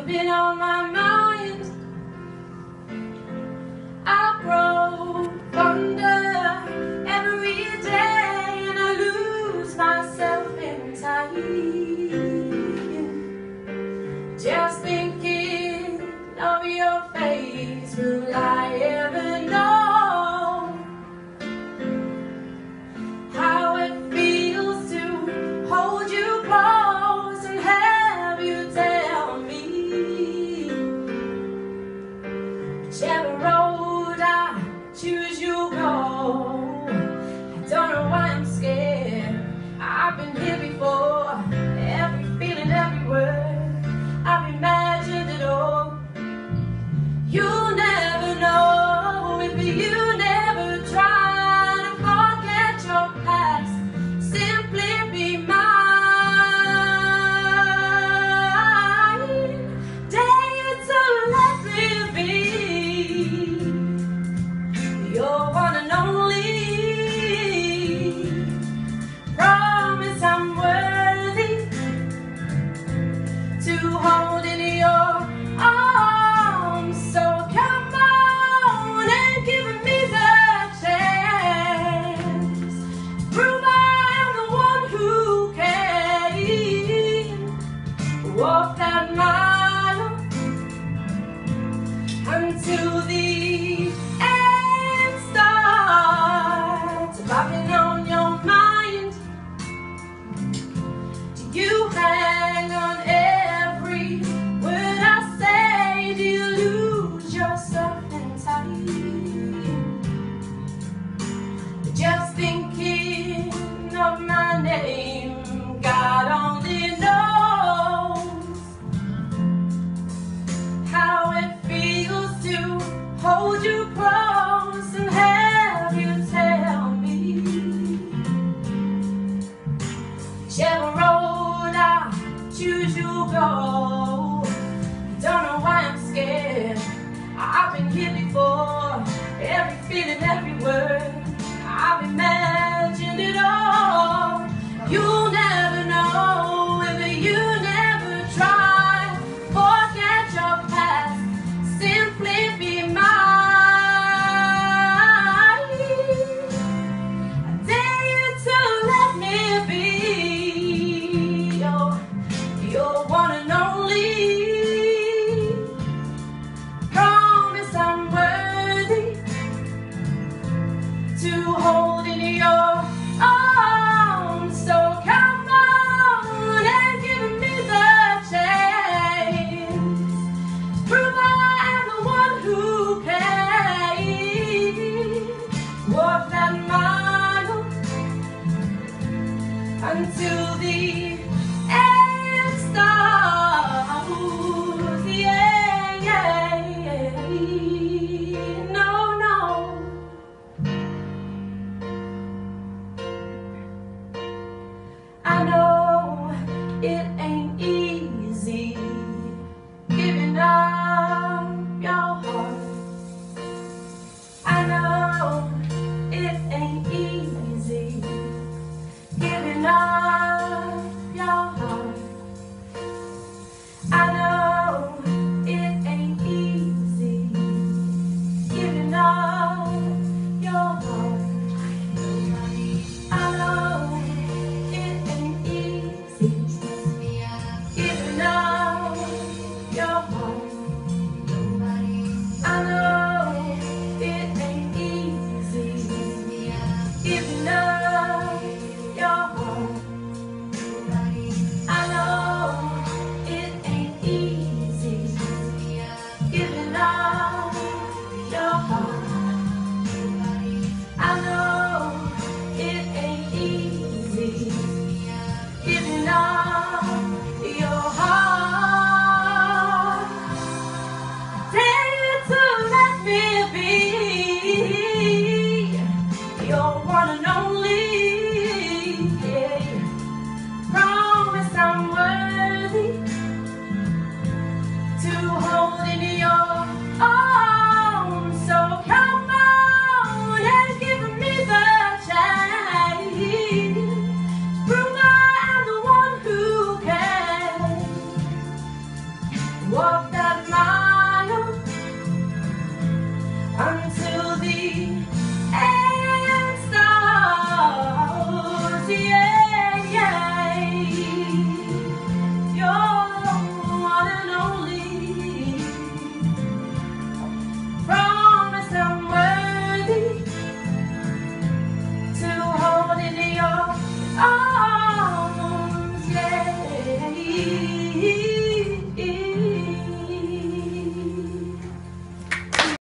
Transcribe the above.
You've been on my mind. I grow fonder every day, and I lose myself in time. Just I don't know why I'm scared. I've been here before. admire until the you go. Don't know why I'm scared. I've been here before. Every feeling, every word. Walk that mile until the